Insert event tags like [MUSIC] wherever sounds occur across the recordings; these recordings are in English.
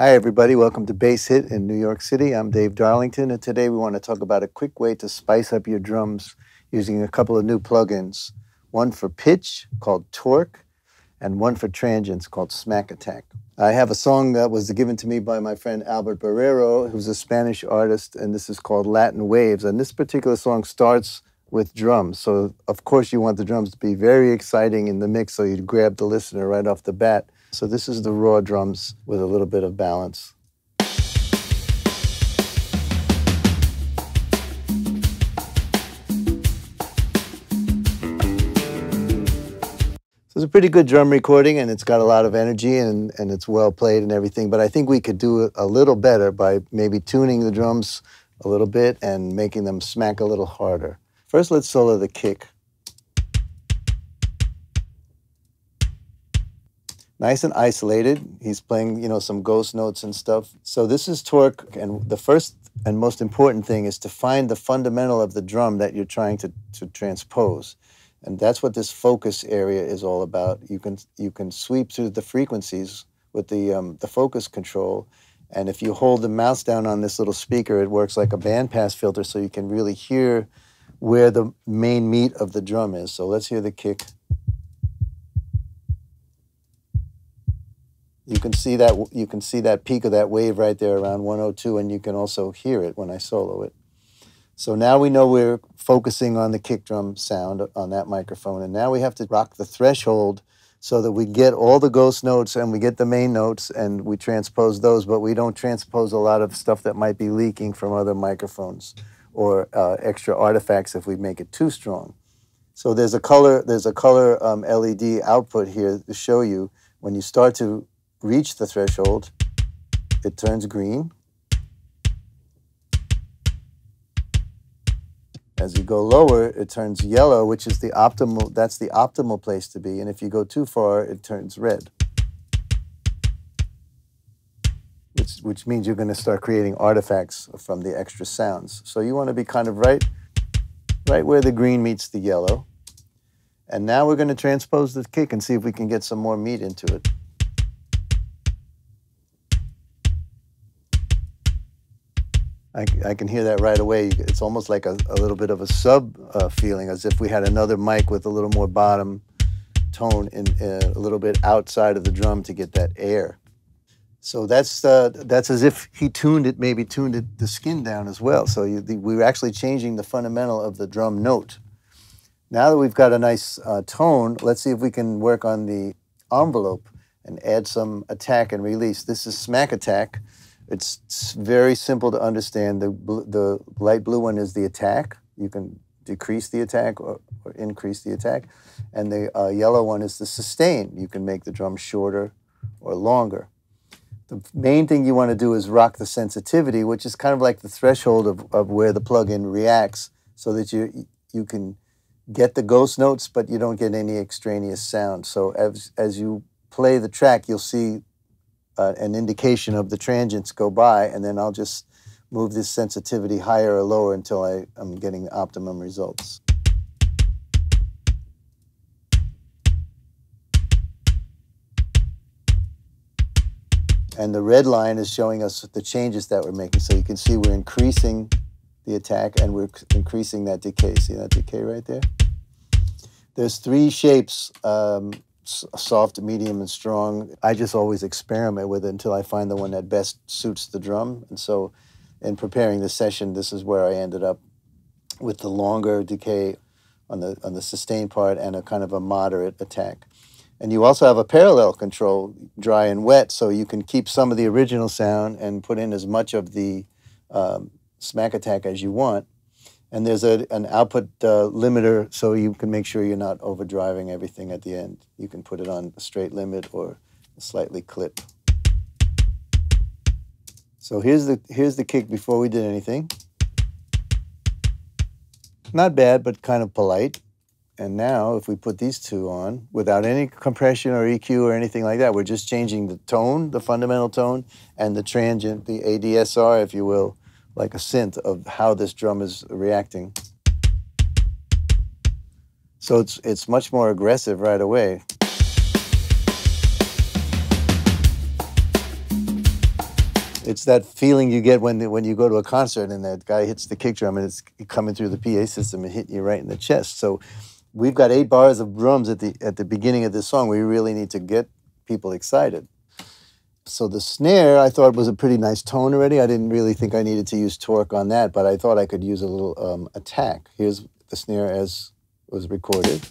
Hi, everybody. Welcome to Bass Hit in New York City. I'm Dave Darlington, and today we want to talk about a quick way to spice up your drums using a couple of new plugins one for pitch called Torque, and one for transients called Smack Attack. I have a song that was given to me by my friend Albert Barrero, who's a Spanish artist, and this is called Latin Waves. And this particular song starts with drums. So, of course, you want the drums to be very exciting in the mix so you grab the listener right off the bat. So this is the raw drums with a little bit of balance. So it's a pretty good drum recording and it's got a lot of energy and, and it's well played and everything. But I think we could do it a little better by maybe tuning the drums a little bit and making them smack a little harder. First, let's solo the kick. Nice and isolated. He's playing, you know, some ghost notes and stuff. So this is torque, and the first and most important thing is to find the fundamental of the drum that you're trying to, to transpose. And that's what this focus area is all about. You can you can sweep through the frequencies with the um, the focus control, and if you hold the mouse down on this little speaker, it works like a bandpass filter, so you can really hear where the main meat of the drum is. So let's hear the kick. You can see that you can see that peak of that wave right there around 102, and you can also hear it when I solo it. So now we know we're focusing on the kick drum sound on that microphone, and now we have to rock the threshold so that we get all the ghost notes and we get the main notes and we transpose those, but we don't transpose a lot of stuff that might be leaking from other microphones or uh, extra artifacts if we make it too strong. So there's a color there's a color um, LED output here to show you when you start to reach the threshold, it turns green. As you go lower, it turns yellow, which is the optimal, that's the optimal place to be. And if you go too far, it turns red. Which, which means you're going to start creating artifacts from the extra sounds. So you want to be kind of right, right where the green meets the yellow. And now we're going to transpose the kick and see if we can get some more meat into it. I, I, can hear that right away. It's almost like a, a little bit of a sub uh, feeling, as if we had another mic with a little more bottom tone and uh, a little bit outside of the drum to get that air. So that's uh, that's as if he tuned it, maybe tuned it, the skin down as well. So you, the, we were actually changing the fundamental of the drum note. Now that we've got a nice uh, tone, let's see if we can work on the envelope and add some attack and release. This is smack attack. It's very simple to understand. The, the light blue one is the attack. You can decrease the attack or, or increase the attack. And the uh, yellow one is the sustain. You can make the drum shorter or longer. The main thing you want to do is rock the sensitivity, which is kind of like the threshold of, of where the plugin reacts so that you, you can get the ghost notes, but you don't get any extraneous sound. So as, as you play the track, you'll see uh, an indication of the transients go by, and then I'll just move this sensitivity higher or lower until I am getting optimum results. And the red line is showing us the changes that we're making. So you can see we're increasing the attack and we're increasing that decay. See that decay right there? There's three shapes um, soft, medium, and strong. I just always experiment with it until I find the one that best suits the drum. And so, in preparing the session, this is where I ended up with the longer decay on the on the sustain part and a kind of a moderate attack. And you also have a parallel control, dry and wet, so you can keep some of the original sound and put in as much of the um, smack attack as you want and there's a, an output uh, limiter so you can make sure you're not overdriving everything at the end. You can put it on a straight limit or slightly clip. So here's the, here's the kick before we did anything. Not bad, but kind of polite. And now if we put these two on without any compression or EQ or anything like that, we're just changing the tone, the fundamental tone, and the transient, the ADSR, if you will, like a synth of how this drum is reacting. So it's, it's much more aggressive right away. It's that feeling you get when when you go to a concert and that guy hits the kick drum and it's coming through the PA system and hitting you right in the chest. So we've got eight bars of drums at the at the beginning of this song. We really need to get people excited. So the snare I thought was a pretty nice tone already. I didn't really think I needed to use torque on that, but I thought I could use a little um, attack. Here's the snare as was recorded.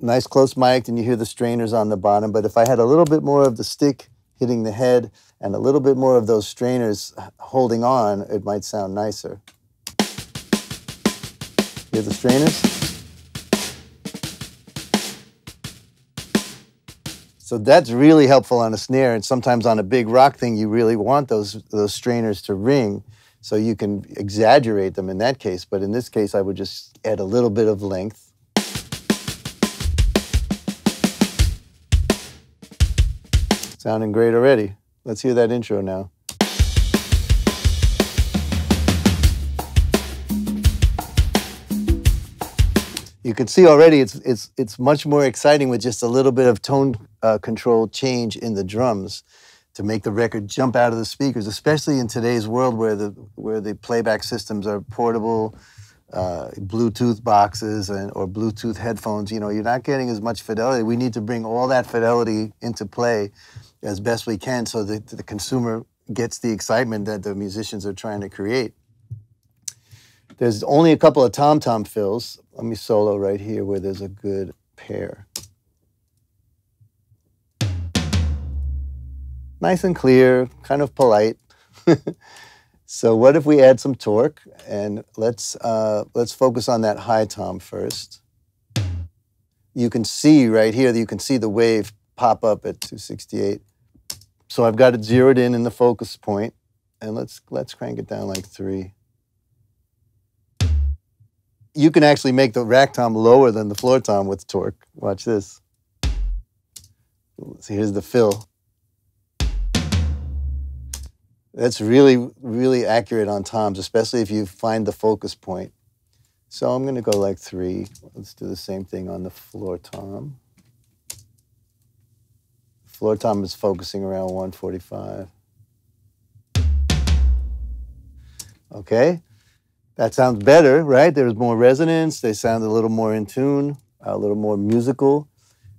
Nice close mic, and you hear the strainers on the bottom. But if I had a little bit more of the stick hitting the head and a little bit more of those strainers holding on, it might sound nicer. Hear the strainers? So that's really helpful on a snare, and sometimes on a big rock thing, you really want those those strainers to ring, so you can exaggerate them in that case. But in this case, I would just add a little bit of length. Sounding great already. Let's hear that intro now. You can see already it's, it's, it's much more exciting with just a little bit of tone uh, control change in the drums to make the record jump out of the speakers, especially in today's world where the, where the playback systems are portable, uh, Bluetooth boxes and, or Bluetooth headphones. You know, you're not getting as much fidelity. We need to bring all that fidelity into play as best we can so that the consumer gets the excitement that the musicians are trying to create. There's only a couple of tom-tom fills. Let me solo right here where there's a good pair. Nice and clear, kind of polite. [LAUGHS] so what if we add some torque and let's uh, let's focus on that high tom first. You can see right here you can see the wave pop up at 268. So I've got it zeroed in in the focus point, and let's let's crank it down like three. You can actually make the rack tom lower than the floor tom with torque. Watch this. So here's the fill. That's really, really accurate on toms, especially if you find the focus point. So I'm going to go like three. Let's do the same thing on the floor tom. Floor tom is focusing around 145. Okay, that sounds better, right? There's more resonance. They sound a little more in tune, a little more musical.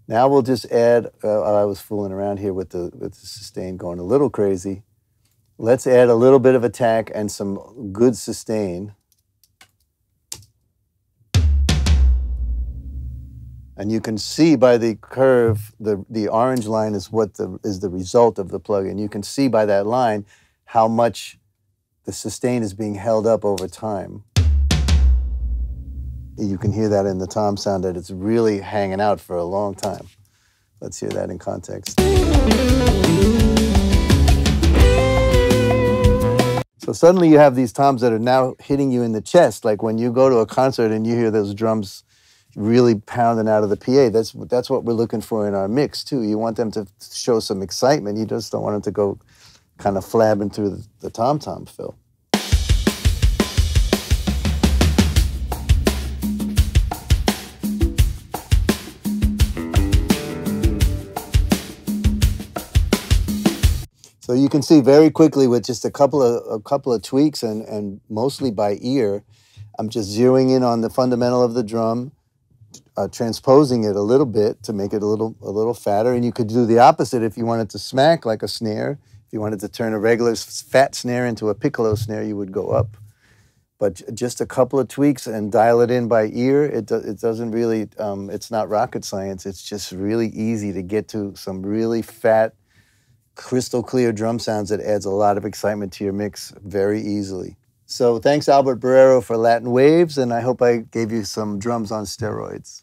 Now we'll just add. Uh, I was fooling around here with the with the sustain, going a little crazy. Let's add a little bit of attack and some good sustain. And you can see by the curve, the, the orange line is what the, is the result of the plugin. You can see by that line how much the sustain is being held up over time. You can hear that in the tom sound that it's really hanging out for a long time. Let's hear that in context. So suddenly you have these toms that are now hitting you in the chest, like when you go to a concert and you hear those drums really pounding out of the PA. That's that's what we're looking for in our mix too. You want them to show some excitement. You just don't want them to go kind of flabbing through the, tom tom fill. So you can see very quickly with just a couple of a couple of tweaks and and mostly by ear, I'm just zeroing in on the fundamental of the drum uh, transposing it a little bit to make it a little a little fatter. And you could do the opposite if you wanted to smack like a snare. If you wanted to turn a regular fat snare into a piccolo snare, you would go up. But just a couple of tweaks and dial it in by ear. It do, it doesn't really. Um, it's not rocket science. It's just really easy to get to some really fat, crystal clear drum sounds that adds a lot of excitement to your mix very easily. So thanks Albert Barrero for Latin Waves, and I hope I gave you some drums on steroids.